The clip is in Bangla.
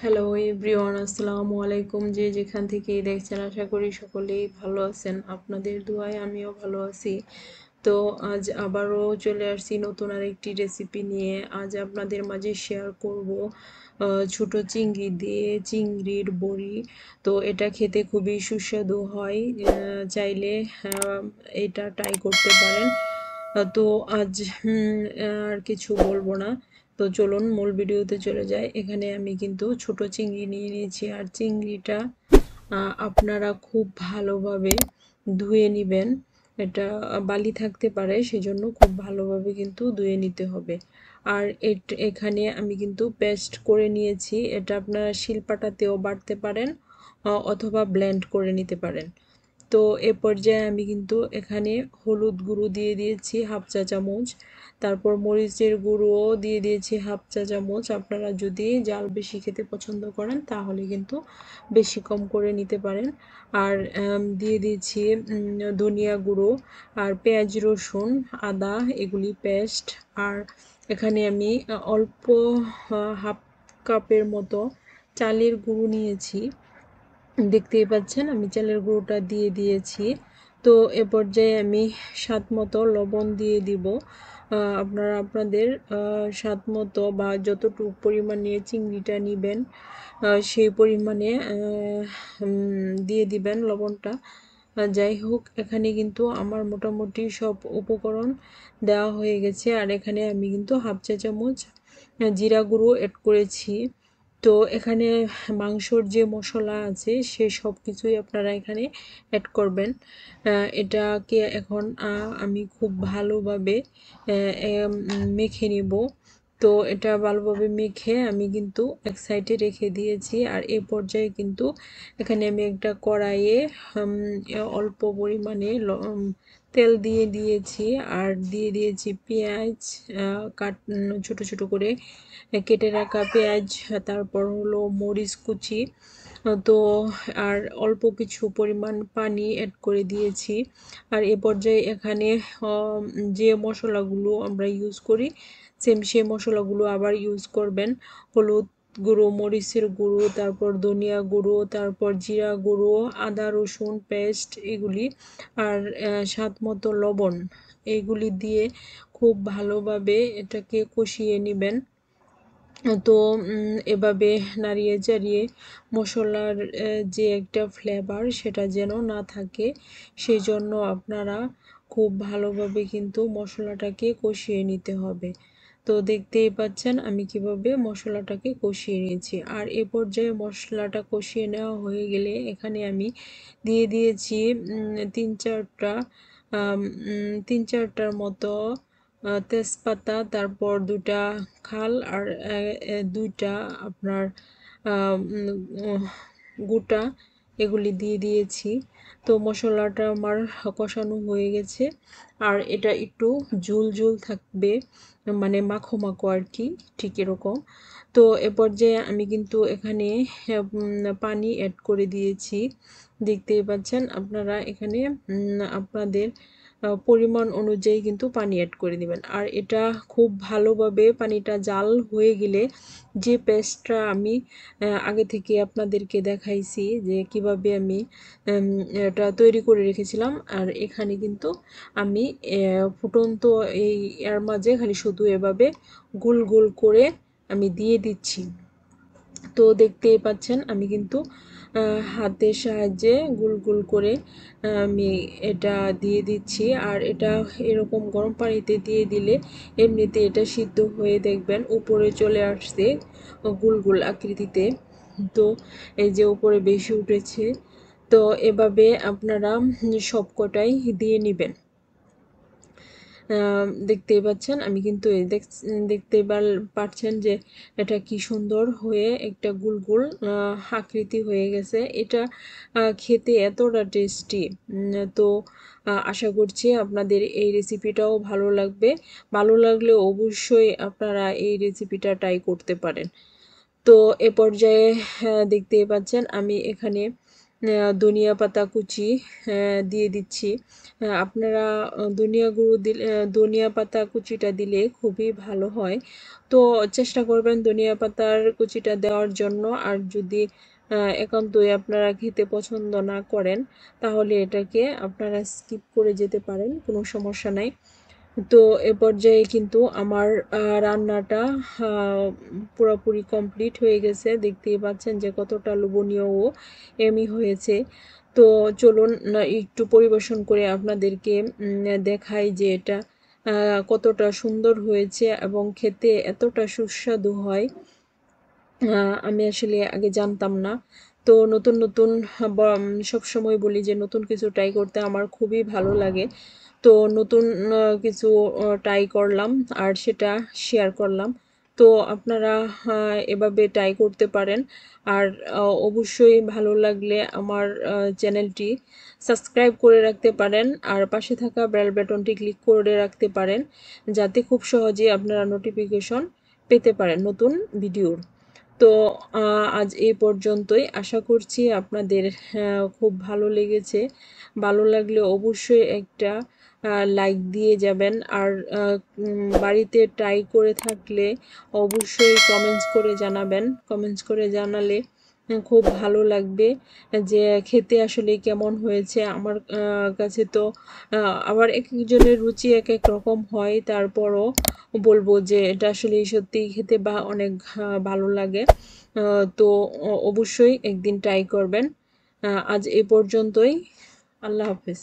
হ্যালো এভরিওয়ান আসসালামু আলাইকুম যে যেখান থেকে দেখছেন, আশা করি সকলেই ভালো আছেন। আপনাদের দোয়ায় আমিও ভালো আছি। তো আজ আবারও চলে আসছি নতুন আরেকটি রেসিপি নিয়ে। আজ আপনাদের মাঝে শেয়ার করব ছোট চিংড়ি দিয়ে চিংড়ির বড়ি। তো এটা খেতে খুবই সুস্বাদু হয়। চাইলে এটা ট্রাই করতে পারেন। তো আজ আর কিছু বলব না। তো চলুন মূল ভিডিওতে চলে যায় এখানে আমি কিন্তু ছোট চিংড়ি নিয়ে নিয়েছি আর চিংড়িটা আপনারা খুব ভালোভাবে ধুয়ে নেবেন। এটা বালি থাকতে পারে, সেজন্য খুব ভালোভাবে কিন্তু ধুয়ে নিতে হবে। আর এখানে আমি কিন্তু পেস্ট করে নিয়েছি। এটা আপনারা শিলপাটাতেও বাড়তে পারেন অথবা ব্লেন্ড করে নিতে পারেন। তো এ পর্যায়ে আমি কিন্তু এখানে হলুদ গুঁড়ো দিয়ে দিয়েছি হাফ চা চামচ। তারপর মরিচের গুঁড়োও দিয়ে দিয়েছি হাফ চা চামচ। আপনারা যদি জাল বেশি খেতে পছন্দ করেন, তাহলে কিন্তু বেশি কম করে নিতে পারেন। আর দিয়ে দিয়েছি ধনিয়া গুঁড়ো আর পেঁয়াজ রসুন, আদা, এগুলি পেস্ট। আর এখানে আমি অল্প হাফ কাপের মতো চালের গুঁড়ো নিয়েছি। দেখতেই পাচ্ছেন, আমি চালের গুঁড়োটা দিয়ে দিয়েছি। তো এ পর্যায়ে আমি স্বাদ মতো লবণ দিয়ে দিব। আপনারা, আপনাদের স্বাদ মতো বা যতটুকু পরিমাণে চিংড়িটা নেবেন সেই পরিমাণে দিয়ে দিবেন লবণটা। যাই হোক, এখানে কিন্তু আমার মোটামুটি সব উপকরণ দেওয়া হয়ে গেছে। আর এখানে আমি কিন্তু হাফ চা চামচ জিরা গুঁড়ো অ্যাড করেছি। তো এখানে মাংসর যে মশলা আছে, সে সব কিছুই আপনারা এখানে অ্যাড করবেন। এটাকে এখন আমি খুব ভালোভাবে মেখে নিব। তো এটা ভালোভাবে মেখে আমি কিন্তু এক সাইডে রেখে দিয়েছি আর এ পর্যায়ে কিন্তু এখানে আমি একটা কড়াইয়ে অল্প পরিমাণে তেল দিয়ে দিয়েছি আর দিয়ে দিয়েছি পেঁয়াজ কাট ছোট ছোট করে কেটে রাখা পেঁয়াজ, তারপর হলো মরিচ কুচি, তো আর অল্প কিছু পরিমাণ পানি অ্যাড করে দিয়েছি। আর এ পর্যায়ে এখানে যে মশলাগুলো আমরা ইউজ করি সেম, সেই মশলাগুলো আবার ইউজ করবেন। হলুদ গুঁড়ো, মরিচের গুঁড়ো, তারপর ধনিয়া গুঁড়ো, তারপর জিরা গুঁড়ো, আদা, রসুন পেস্ট এগুলি আর স্বাদ মতো লবণ এইগুলি দিয়ে খুব ভালোভাবে এটাকে কষিয়ে নেবেন। তো এভাবে নাড়িয়ে চাড়িয়ে মশলার যে একটা ফ্লেভার সেটা যেন না থাকে সেই জন্য আপনারা খুব ভালোভাবে কিন্তু মশলাটাকে কষিয়ে নিতে হবে। তো দেখতেই পাচ্ছেন আমি কীভাবে মশলাটাকে কষিয়ে নিয়েছি। আর এ পর্যায়ে মশলাটা কষিয়ে নেওয়া হয়ে গেলে এখানে আমি দিয়ে দিয়েছি তিন চারটা তিন চারটার মতো তেজপাতা, তারপর দুটা খাল আর দুইটা আপনার গোটা এগুলি দিয়ে দিয়েছি। তো মশলাটা আমার কষানো হয়ে গেছে। আর এটা একটু ঝুল ঝুল থাকবে মানে মাখো মাখো আর কি, ঠিক এরকম। তো এ পর্যায়ে আমি কিন্তু এখানে পানি অ্যাড করে দিয়েছি। দেখতেই পাচ্ছেন আপনারা এখানে আপনাদের পরিমাণ অনুযায়ী কিন্তু পানি অ্যাড করে দিবেন। আর এটা খুব ভালোভাবে পানিটা জাল হয়ে গেলে যে পেস্টটা আমি আগে থেকে আপনাদেরকে দেখাইছি যে কীভাবে আমি এটা তৈরি করে রেখেছিলাম, আর এখানে কিন্তু আমি ফুটন্ত এই এর মাঝে খালি শুধু এভাবে গোল গোল করে আমি দিয়ে দিচ্ছি। তো দেখতেই পাচ্ছেন আমি কিন্তু হাতের সাহায্যে গুল গুল করে আমি এটা দিয়ে দিচ্ছি। আর এটা এরকম গরম পানিতে দিয়ে দিলে এমনিতে এটা সিদ্ধ হয়ে দেখবেন উপরে চলে আসছে গুলগুল গুল আকৃতিতে। তো এই যে উপরে বেশি উঠেছে, তো এভাবে আপনারা সবকটাই দিয়ে নেবেন। দেখতেই পাচ্ছেন, আমি কিন্তু এই দেখতে পাচ্ছেন যে এটা কি সুন্দর হয়ে একটা গুল গুল আকৃতি হয়ে গেছে। এটা খেতে এতটা টেস্টি তো আশা করছি আপনাদের এই রেসিপিটাও ভালো লাগবে। ভালো লাগলে অবশ্যই আপনারা এই রেসিপিটা ট্রাই করতে পারেন। তো, এ পর্যায়ে দেখতেই পাচ্ছেন, আমি এখানে ধনিয়া পাতা কুচি দিয়ে দিচ্ছি। আপনারা ধনিয়া গুঁড়ো দিলে ধনিয়া পাতা কুচিটা দিলে খুবই ভালো হয়। তো চেষ্টা করবেন ধনিয়া পাতার কুচিটা দেওয়ার জন্য। আর যদি একান্তই আপনারা খেতে পছন্দ না করেন, তাহলে এটাকে আপনারা স্কিপ করে যেতে পারেন, কোনো সমস্যা নাই। তো এ পর্যায়ে কিন্তু আমার রান্নাটা পুরোপুরি কমপ্লিট হয়ে গেছে। দেখতেই পাচ্ছেন যে কতটা লোভনীয় ও এমি হয়েছে। তো চলুন একটু পরিবেশন করে আপনাদেরকে দেখাই যে এটা কতটা সুন্দর হয়েছে এবং খেতে এতটা সুস্বাদু হয়। আমি আসলে আগে জানতাম না। তো নতুন নতুন সব সময় বলি যে নতুন কিছু ট্রাই করতে আমার খুবই ভালো লাগে। তো নতুন কিছু ট্রাই করলাম আর সেটা শেয়ার করলাম। তো আপনারা এভাবে ট্রাই করতে পারেন। আর অবশ্যই ভালো লাগলে আমার চ্যানেলটি সাবস্ক্রাইব করে রাখতে পারেন। আর পাশে থাকা বেল বাটনটি ক্লিক করে রাখতে পারেন। যাতে খুব সহজে আপনারা নোটিফিকেশন পেতে পারেন নতুন ভিডিওর তো আজ এই পর্যন্তই। আশা করছি আপনাদের খুব ভালো লেগেছে। ভালো লাগলে অবশ্যই একটা লাইক দিয়ে যাবেন। আর বাড়িতে ট্রাই করে থাকলে অবশ্যই কমেন্টস করে জানাবেন। কমেন্টস করে জানালে খুব ভালো লাগবে যে, খেতে আসলে কেমন হয়েছে। আমার কাছে তো আবার এক একজনের রুচি এক এক রকম হয়। তারপরও বলব যে এটা আসলে সত্যি খেতে বা অনেক ভালো লাগে। তো অবশ্যই একদিন ট্রাই করবেন। আজ এ পর্যন্তই। আল্লাহ হাফেজ।